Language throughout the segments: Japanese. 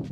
you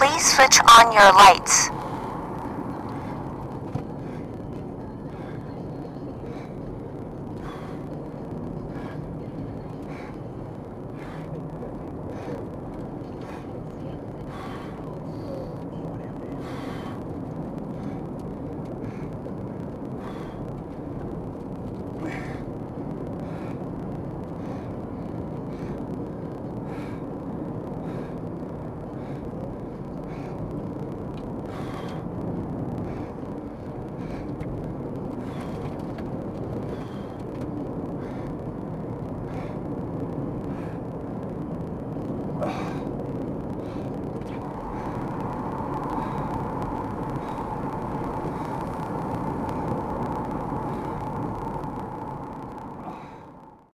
Please switch on your lights.